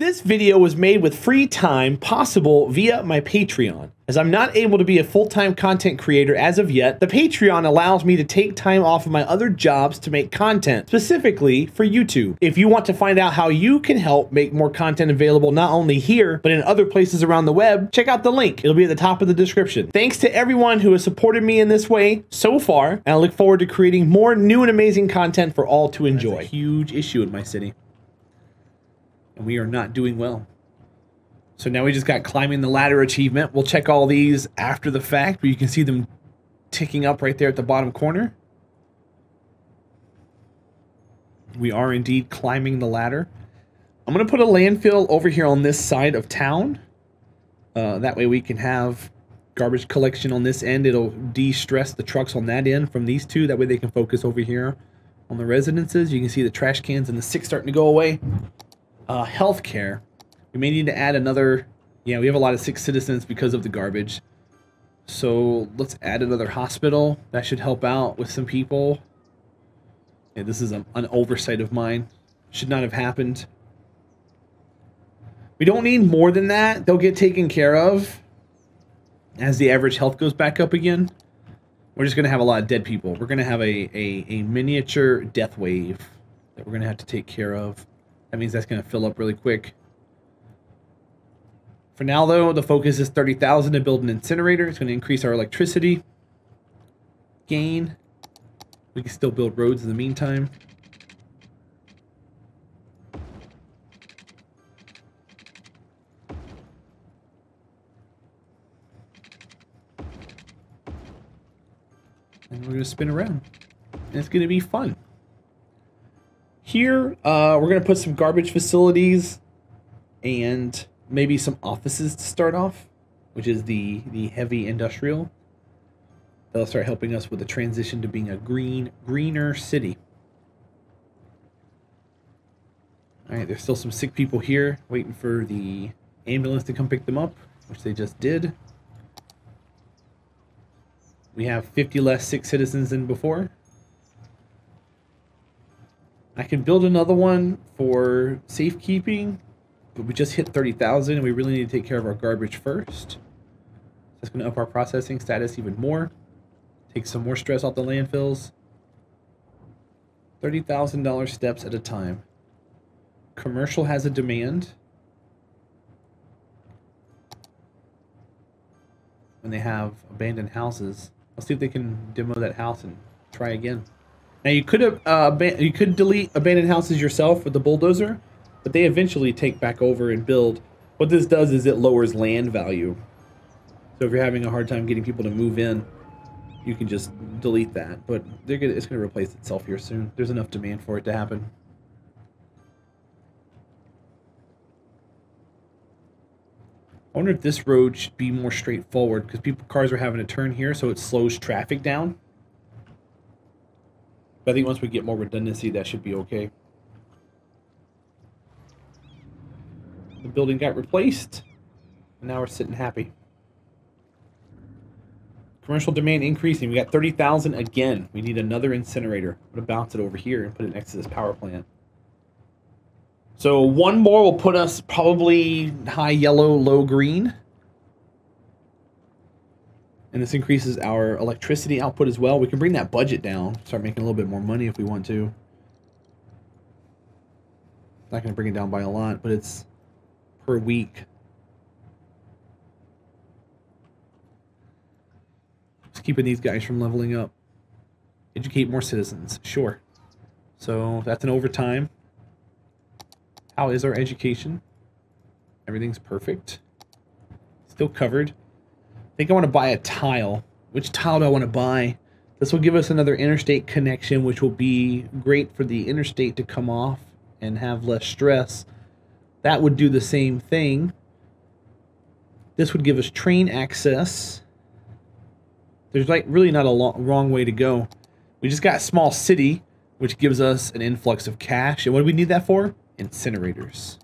This video was made with free time possible via my Patreon. As I'm not able to be a full-time content creator as of yet, the Patreon allows me to take time off of my other jobs to make content, specifically for YouTube. If you want to find out how you can help make more content available not only here, but in other places around the web, check out the link. It'll be at the top of the description. Thanks to everyone who has supported me in this way so far, and I look forward to creating more new and amazing content for all to enjoy. huge issue in my city and we are not doing well. So now we just got climbing the ladder achievement. We'll check all these after the fact, but you can see them ticking up right there at the bottom corner. We are indeed climbing the ladder. I'm going to put a landfill over here on this side of town. Uh, that way we can have garbage collection on this end. It'll de-stress the trucks on that end from these two. That way they can focus over here on the residences. You can see the trash cans and the six starting to go away uh, healthcare. We may need to add another. Yeah, we have a lot of sick citizens because of the garbage. So let's add another hospital. That should help out with some people. Yeah, this is a, an oversight of mine. Should not have happened. We don't need more than that. They'll get taken care of as the average health goes back up again. We're just going to have a lot of dead people. We're going to have a, a, a miniature death wave that we're going to have to take care of. That means that's going to fill up really quick. For now, though, the focus is 30,000 to build an incinerator. It's going to increase our electricity gain. We can still build roads in the meantime. And we're going to spin around. And it's going to be fun. Here, uh, we're going to put some garbage facilities and maybe some offices to start off, which is the, the heavy industrial. They'll start helping us with the transition to being a green, greener city. All right, there's still some sick people here waiting for the ambulance to come pick them up, which they just did. We have 50 less sick citizens than before. I can build another one for safekeeping, but we just hit 30,000 and we really need to take care of our garbage first. That's going to up our processing status even more. Take some more stress off the landfills. $30,000 steps at a time. Commercial has a demand. When they have abandoned houses. Let's see if they can demo that house and try again. Now you could have uh, you could delete abandoned houses yourself with the bulldozer, but they eventually take back over and build. What this does is it lowers land value. So if you're having a hard time getting people to move in, you can just delete that. But they're gonna, it's going to replace itself here soon. There's enough demand for it to happen. I wonder if this road should be more straightforward because people cars are having to turn here, so it slows traffic down. But I think once we get more redundancy, that should be okay. The building got replaced. And now we're sitting happy. Commercial demand increasing. We got 30,000 again. We need another incinerator. I'm going to bounce it over here and put it next to this power plant. So one more will put us probably high yellow, low green. And this increases our electricity output as well. We can bring that budget down, start making a little bit more money if we want to. Not going to bring it down by a lot, but it's per week. Just keeping these guys from leveling up. Educate more citizens, sure. So that's an overtime. How is our education? Everything's perfect. Still covered think I want to buy a tile. Which tile do I want to buy? This will give us another interstate connection, which will be great for the interstate to come off and have less stress. That would do the same thing. This would give us train access. There's like really not a long, wrong way to go. We just got small city, which gives us an influx of cash. And what do we need that for? Incinerators.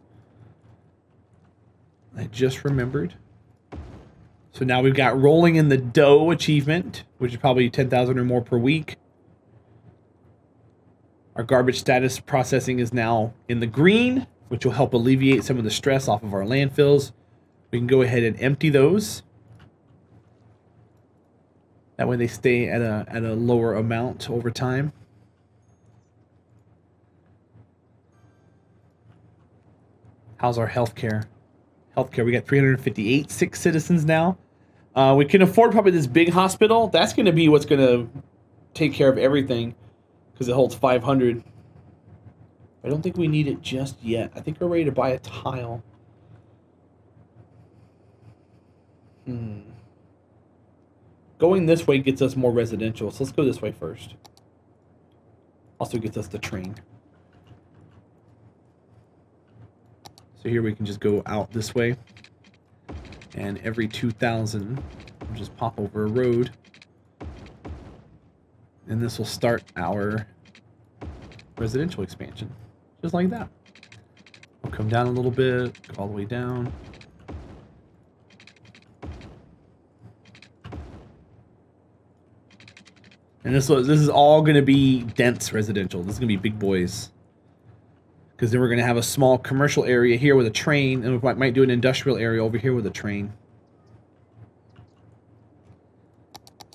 I just remembered. So now we've got rolling in the dough achievement, which is probably 10,000 or more per week. Our garbage status processing is now in the green, which will help alleviate some of the stress off of our landfills. We can go ahead and empty those. That way they stay at a at a lower amount over time. How's our healthcare? Healthcare, we got 358 sick citizens now. Uh, we can afford probably this big hospital. That's going to be what's going to take care of everything because it holds 500. I don't think we need it just yet. I think we're ready to buy a tile. Hmm. Going this way gets us more residential, so let's go this way first. Also gets us the train. So here we can just go out this way. And every 2,000, we'll just pop over a road. And this will start our residential expansion. Just like that. We'll come down a little bit, all the way down. And this was this is all going to be dense residential. This is going to be big boys. Because then we're going to have a small commercial area here with a train, and we might, do an industrial area over here with a train.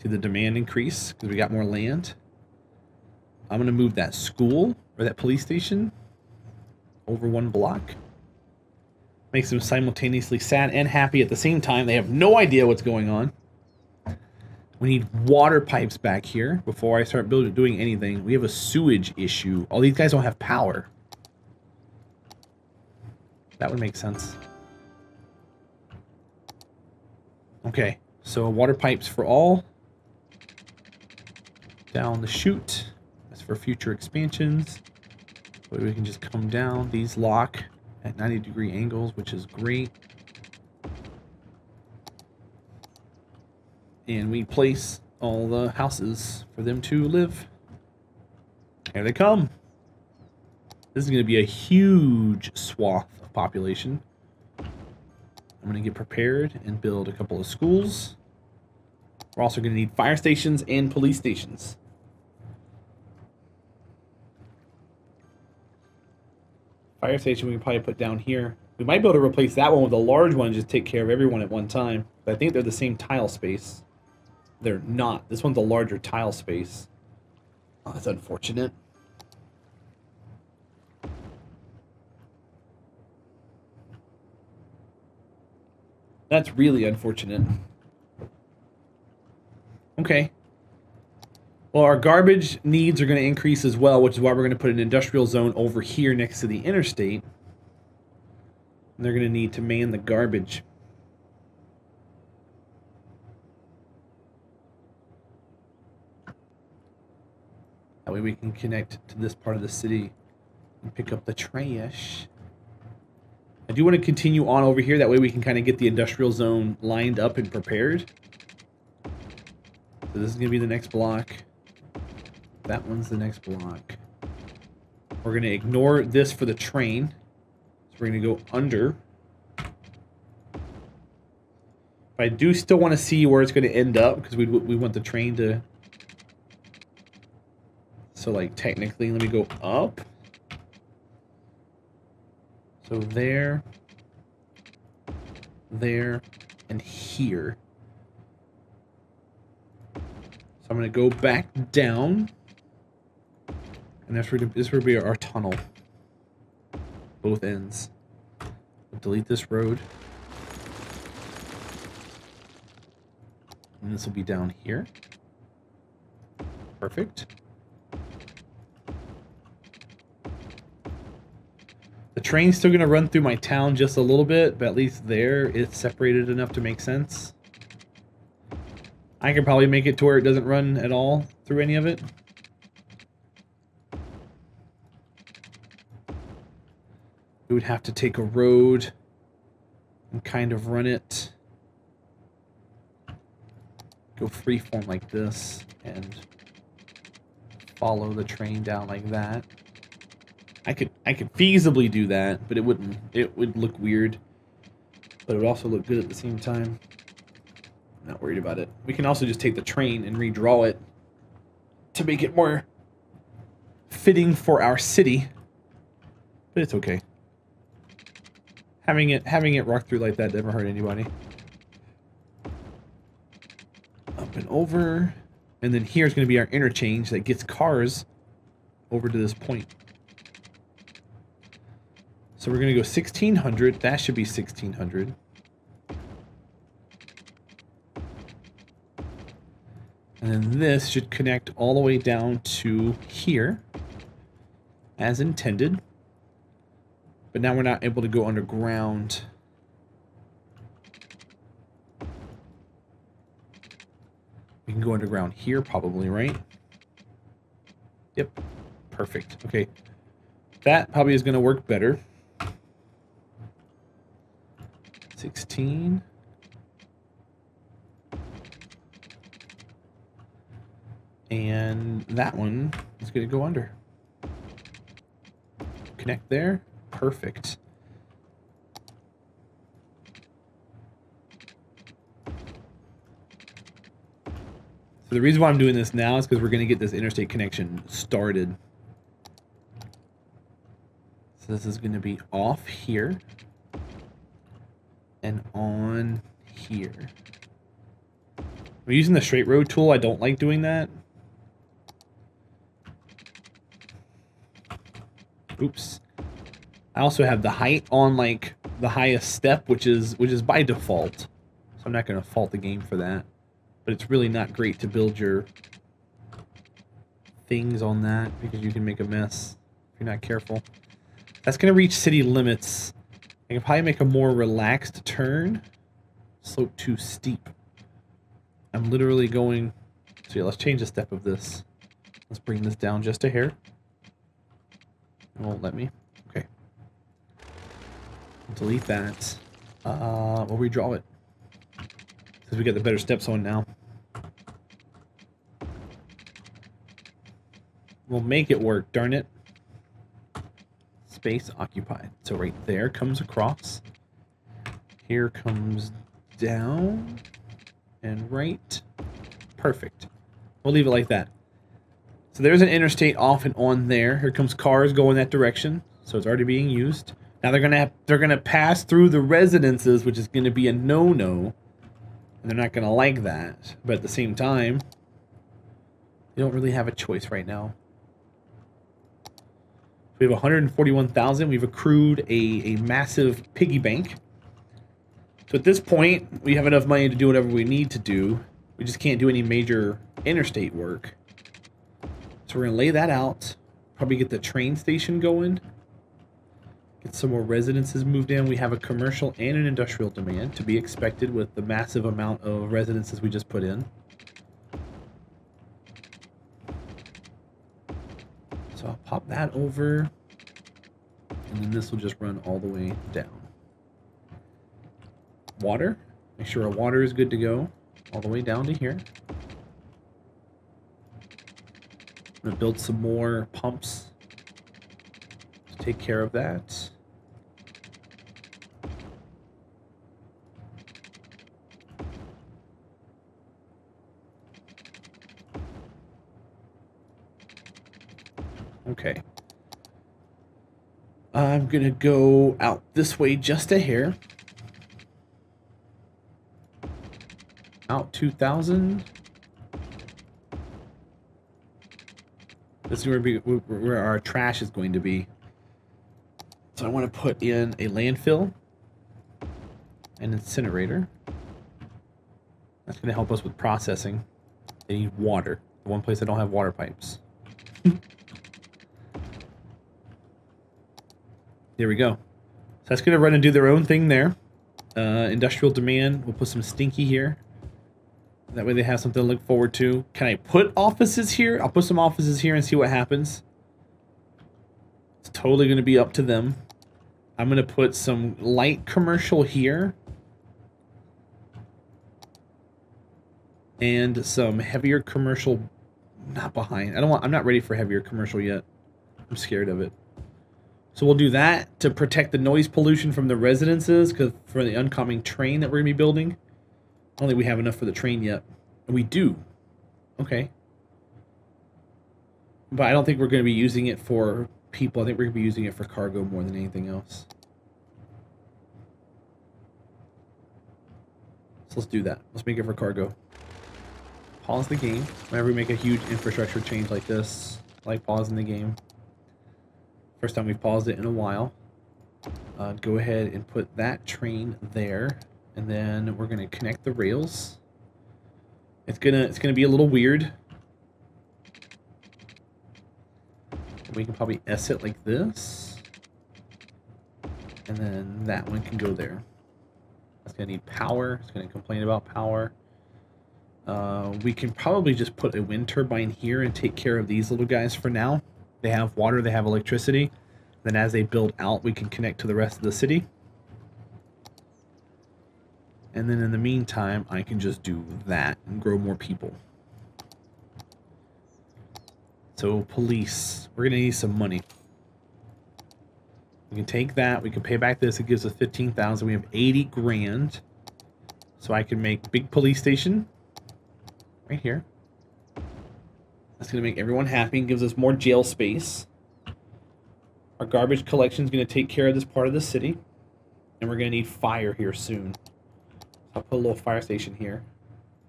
See the demand increase because we got more land. I'm going to move that school or that police station over one block. Makes them simultaneously sad and happy at the same time. They have no idea what's going on. We need water pipes back here before I start building doing anything. We have a sewage issue. All these guys don't have power. That would make sense. Okay, so water pipes for all. Down the chute. That's for future expansions. we can just come down. These lock at 90 degree angles, which is great. And we place all the houses for them to live. Here they come. This is going to be a huge swath population. I'm going to get prepared and build a couple of schools. We're also going to need fire stations and police stations. Fire station we can probably put down here. We might be able to replace that one with a large one and just take care of everyone at one time. But I think they're the same tile space. They're not. This one's a larger tile space. Oh, that's unfortunate. That's really unfortunate. Okay. Well, our garbage needs are going to increase as well, which is why we're going to put an industrial zone over here next to the interstate. And they're going to need to man the garbage. That way we can connect to this part of the city and pick up the trash. I do want to continue on over here. That way we can kind of get the industrial zone lined up and prepared. So this is going to be the next block. That one's the next block. We're going to ignore this for the train. So we're going to go under. I do still want to see where it's going to end up because we, we want the train to... So like technically, let me go up. So there, there, and here. So I'm going to go back down. And that's where this will be our tunnel. Both ends. We'll delete this road. And this will be down here. Perfect. The train's still going to run through my town just a little bit, but at least there it's separated enough to make sense. I can probably make it to where it doesn't run at all through any of it. We would have to take a road and kind of run it. Go freeform like this and follow the train down like that. I could I could feasibly do that, but it wouldn't. It would look weird, but it would also look good at the same time. I'm not worried about it. We can also just take the train and redraw it to make it more fitting for our city, but it's okay. Having it having it rock through like that never hurt anybody. Up and over. And then here's going to be our interchange that gets cars over to this point. So we're going to go 1600. That should be 1600. And then this should connect all the way down to here as intended. But now we're not able to go underground. We can go underground here probably, right? Yep. Perfect. Okay. That probably is going to work better. 16. And that one is going to go under. Connect there. Perfect. So the reason why I'm doing this now is because we're going to get this interstate connection started. So this is going to be off here and on here. I'm using the straight road tool. I don't like doing that. Oops. I also have the height on like the highest step, which is which is by default. So I'm not going to fault the game for that. But it's really not great to build your things on that because you can make a mess if you're not careful. That's going to reach city limits. I can probably make a more relaxed turn. Slope too steep. I'm literally going... So yeah, let's change the step of this. Let's bring this down just a hair. It won't let me. Okay. Delete that. Uh, we'll redraw it. Because we got the better steps on now. We'll make it work, darn it. Space occupied. So right there comes across. Here comes down and right. Perfect. We'll leave it like that. So there's an interstate off and on there. Here comes cars going that direction. So it's already being used. Now they're gonna have, they're gonna pass through the residences, which is gonna be a no-no. And they're not gonna like that. But at the same time, they don't really have a choice right now. We have 141,000. We've accrued a, a massive piggy bank. So at this point, we have enough money to do whatever we need to do. We just can't do any major interstate work. So we're going to lay that out. Probably get the train station going. Get some more residences moved in. We have a commercial and an industrial demand to be expected with the massive amount of residences we just put in. So I'll pop that over. And then this will just run all the way down. Water. Make sure our water is good to go all the way down to here. I'm going to build some more pumps to take care of that. Okay. I'm going to go out this way just a hair. Out 2,000. This is where, we, where our trash is going to be. So I want to put in a landfill, an incinerator. That's going to help us with processing. They need water. The one place I don't have water pipes. There we go. So that's going to run and do their own thing there. Uh, industrial demand. We'll put some stinky here. That way they have something to look forward to. Can I put offices here? I'll put some offices here and see what happens. It's totally going to be up to them. I'm going to put some light commercial here. And some heavier commercial not behind. I don't want I'm not ready for heavier commercial yet. I'm scared of it. So we'll do that to protect the noise pollution from the residences because for the oncoming train that we're going to be building. I don't think we have enough for the train yet. We do. Okay. But I don't think we're going to be using it for people. I think we're going to be using it for cargo more than anything else. So let's do that. Let's make it for cargo. Pause the game. Whenever we make a huge infrastructure change like this, like pausing the game. First time we've paused it in a while. Uh, go ahead and put that train there, and then we're gonna connect the rails. It's gonna it's gonna be a little weird. We can probably S it like this, and then that one can go there. It's gonna need power. It's gonna complain about power. Uh, we can probably just put a wind turbine here and take care of these little guys for now. They have water, they have electricity. Then as they build out, we can connect to the rest of the city. And then in the meantime, I can just do that and grow more people. So police, we're gonna need some money. We can take that, we can pay back this, it gives us 15,000, we have 80 grand. So I can make big police station right here. That's gonna make everyone happy and gives us more jail space. Our garbage collection is going to take care of this part of the city. And we're going to need fire here soon. I'll put a little fire station here.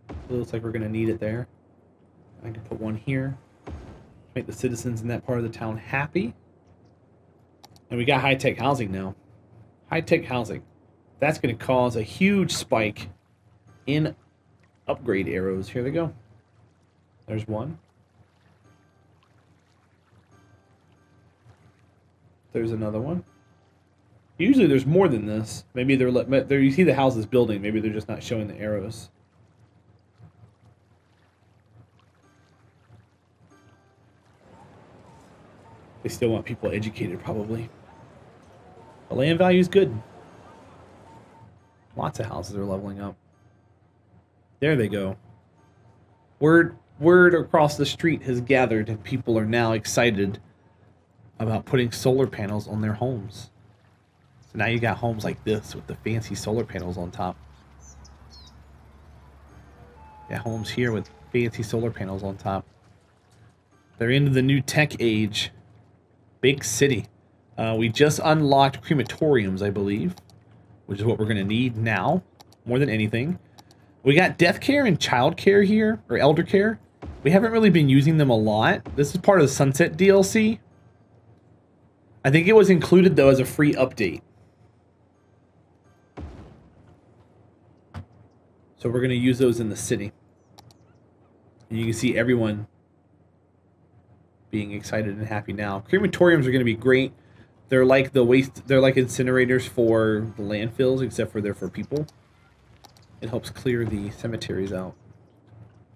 It looks like we're going to need it there. I can put one here. Make the citizens in that part of the town happy. And we got high-tech housing now. High-tech housing. That's going to cause a huge spike in upgrade arrows. Here they go. There's one. There's another one. Usually there's more than this. Maybe they're, they're you see the houses building. Maybe they're just not showing the arrows. They still want people educated, probably. The land value is good. Lots of houses are leveling up. There they go. Word word across the street has gathered, and people are now excited about putting solar panels on their homes. So now you got homes like this with the fancy solar panels on top. Yeah, homes here with fancy solar panels on top. They're into the new tech age. Big city. Uh, we just unlocked crematoriums, I believe, which is what we're going to need now more than anything. We got death care and child care here, or elder care. We haven't really been using them a lot. This is part of the Sunset DLC, I think it was included though as a free update. So we're going to use those in the city. And you can see everyone being excited and happy now. Crematoriums are going to be great. They're like the waste they're like incinerators for the landfills except for they're for people. It helps clear the cemeteries out.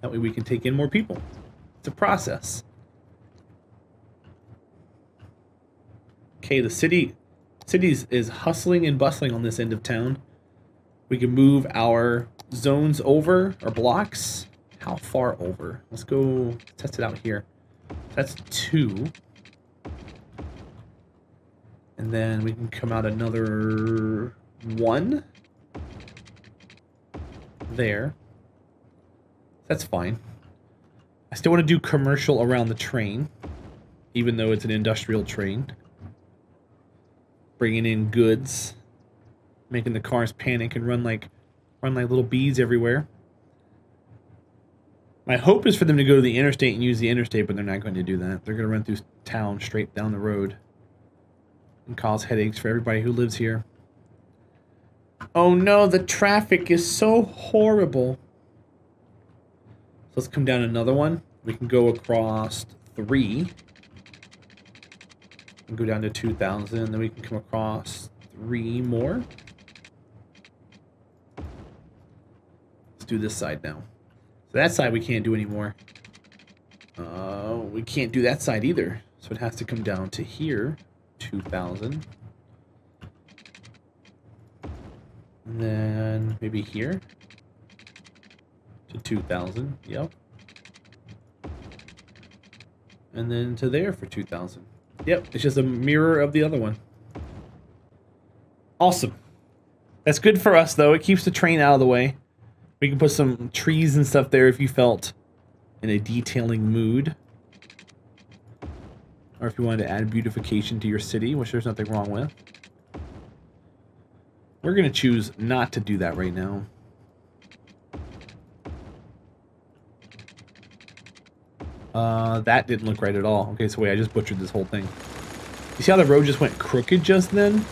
That way we can take in more people. It's a process. Okay, the city cities is hustling and bustling on this end of town. We can move our zones over, our blocks. How far over? Let's go test it out here. That's two. And then we can come out another one. There. That's fine. I still want to do commercial around the train, even though it's an industrial train bringing in goods, making the cars panic and run like run like little bees everywhere. My hope is for them to go to the interstate and use the interstate, but they're not going to do that. They're going to run through town straight down the road and cause headaches for everybody who lives here. Oh no, the traffic is so horrible. Let's come down another one. We can go across three and go down to 2,000. Then we can come across three more. Let's do this side now. So that side we can't do anymore. Uh, we can't do that side either. So it has to come down to here, 2,000. And then maybe here to 2,000. Yep. And then to there for 2,000. Yep, it's just a mirror of the other one. Awesome. That's good for us, though. It keeps the train out of the way. We can put some trees and stuff there if you felt in a detailing mood. Or if you wanted to add beautification to your city, which there's nothing wrong with. We're going to choose not to do that right now. Uh, that didn't look right at all. Okay, so wait, I just butchered this whole thing. You see how the road just went crooked just then?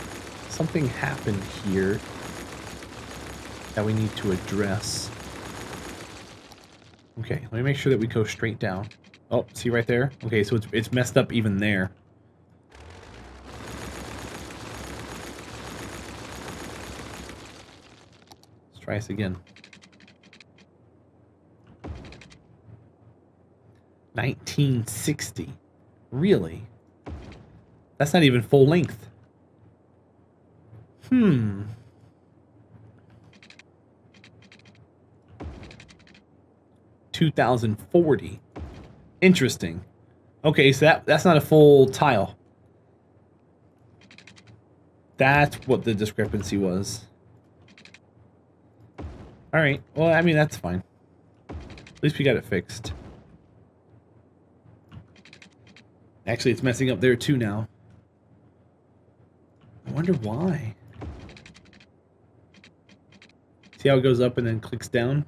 Something happened here that we need to address. Okay, let me make sure that we go straight down. Oh, see right there? Okay, so it's, it's messed up even there. Let's try this again. 1960. Really? That's not even full length. Hmm. Two thousand forty. Interesting. Okay, so that that's not a full tile. That's what the discrepancy was. All right. Well, I mean that's fine. At least we got it fixed. Actually, it's messing up there too now. I wonder why. See how it goes up and then clicks down?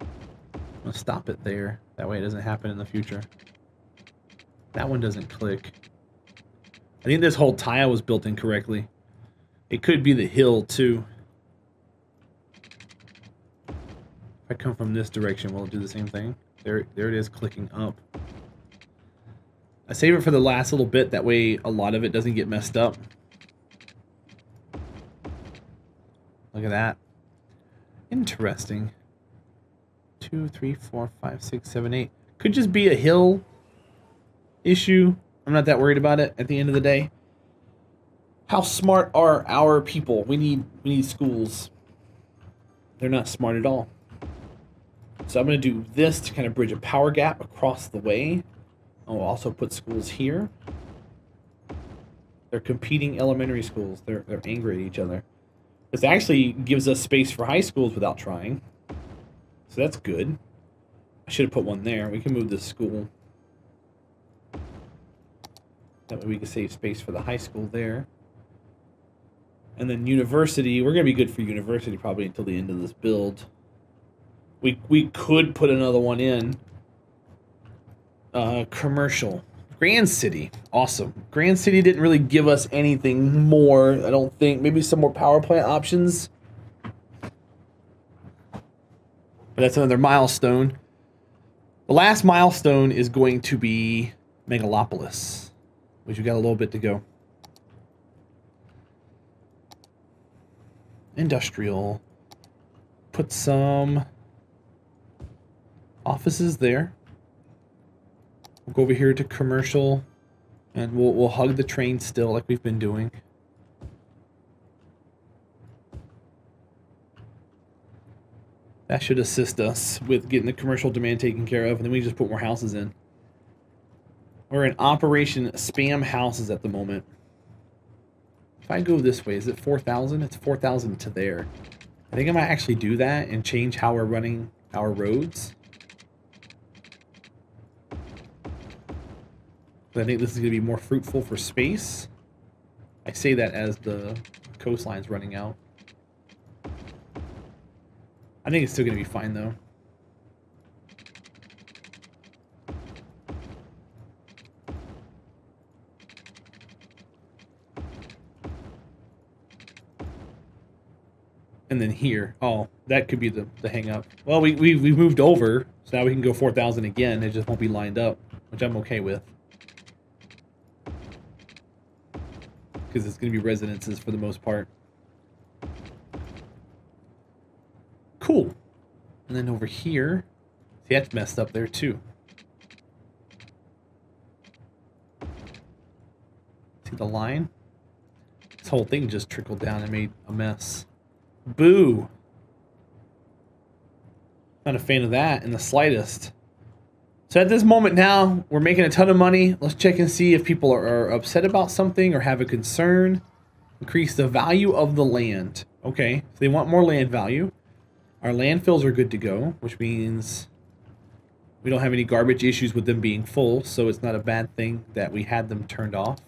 I'm gonna stop it there. That way it doesn't happen in the future. That one doesn't click. I think this whole tile was built incorrectly. It could be the hill too. If I come from this direction, will it do the same thing? There, there it is clicking up. I save it for the last little bit, that way a lot of it doesn't get messed up. Look at that. Interesting. Two, three, four, five, six, seven, eight. Could just be a hill issue. I'm not that worried about it at the end of the day. How smart are our people? We need we need schools. They're not smart at all. So I'm going to do this to kind of bridge a power gap across the way. I'll also put schools here. They're competing elementary schools. They're, they're angry at each other. This actually gives us space for high schools without trying. So that's good. I should have put one there. We can move this school. That way we can save space for the high school there. And then university, we're going to be good for university probably until the end of this build. We, we could put another one in uh, commercial. Grand City, awesome. Grand City didn't really give us anything more, I don't think. Maybe some more power plant options. But that's another milestone. The last milestone is going to be Megalopolis, which we got a little bit to go. Industrial. Put some offices there. We'll go over here to commercial and we'll, we'll hug the train still like we've been doing. That should assist us with getting the commercial demand taken care of, and then we just put more houses in. We're in Operation Spam Houses at the moment. If I go this way, is it 4,000? It's 4,000 to there. I think I might actually do that and change how we're running our roads. I think this is going to be more fruitful for space. I say that as the coastline's running out. I think it's still going to be fine, though. And then here, oh, that could be the, the hang up. Well, we, we, we moved over, so now we can go 4,000 again. It just won't be lined up, which I'm okay with. Because it's going to be residences for the most part. Cool. And then over here, see that's messed up there too. See the line? This whole thing just trickled down and made a mess. Boo! Not a fan of that in the slightest. So at this moment now, we're making a ton of money. Let's check and see if people are, are upset about something or have a concern. Increase the value of the land. Okay, so they want more land value. Our landfills are good to go, which means we don't have any garbage issues with them being full, so it's not a bad thing that we had them turned off.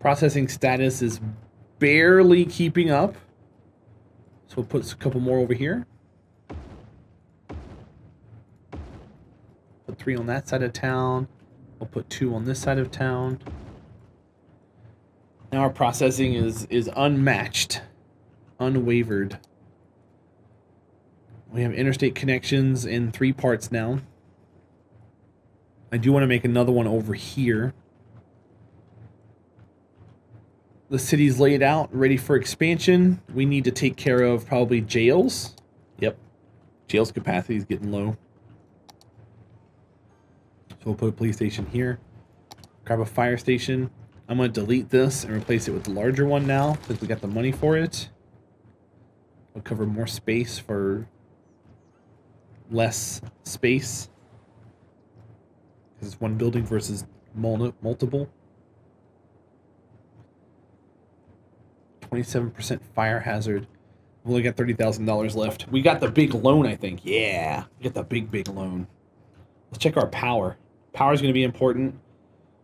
Processing status is barely keeping up. So we'll put a couple more over here. Three on that side of town. We'll put two on this side of town. Now our processing is is unmatched, unwavered. We have interstate connections in three parts now. I do want to make another one over here. The city's laid out, ready for expansion. We need to take care of probably jails. Yep. Jail's capacity is getting low. So we'll put a police station here. Grab a fire station. I'm going to delete this and replace it with the larger one now because we got the money for it. We'll cover more space for less space. Because it's one building versus multiple. 27% fire hazard. We've only got $30,000 left. We got the big loan, I think. Yeah, we got the big, big loan. Let's check our power. Power is going to be important.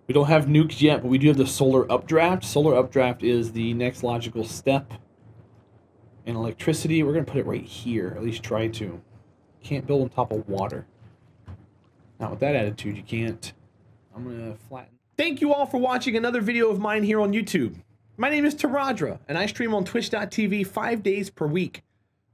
We don't have nukes yet, but we do have the solar updraft. Solar updraft is the next logical step. And electricity, we're going to put it right here, at least try to. Can't build on top of water. Not with that attitude, you can't. I'm going to flatten. Thank you all for watching another video of mine here on YouTube. My name is Terahdra, and I stream on twitch.tv five days per week.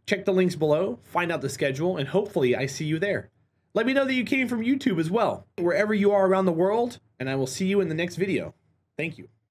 Check the links below, find out the schedule, and hopefully I see you there. Let me know that you came from YouTube as well, wherever you are around the world, and I will see you in the next video. Thank you.